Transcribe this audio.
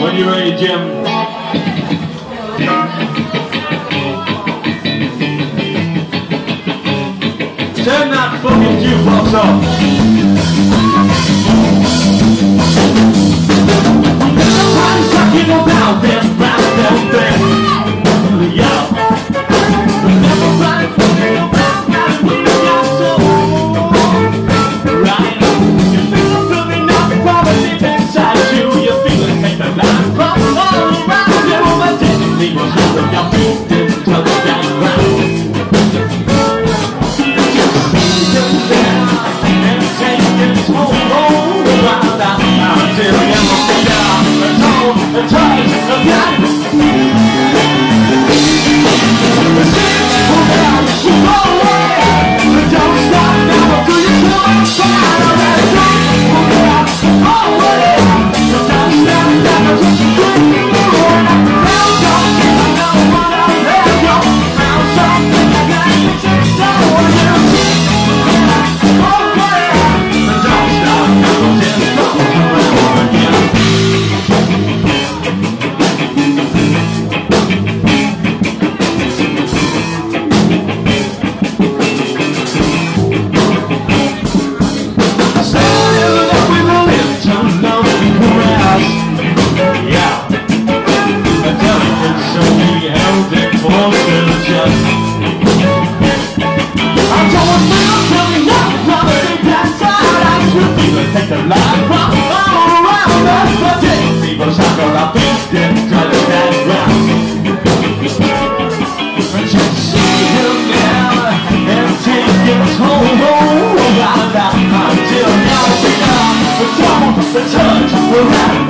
When you're ready, Jim. Turn that fucking jukebox off. Uma vida de amor the church will rally.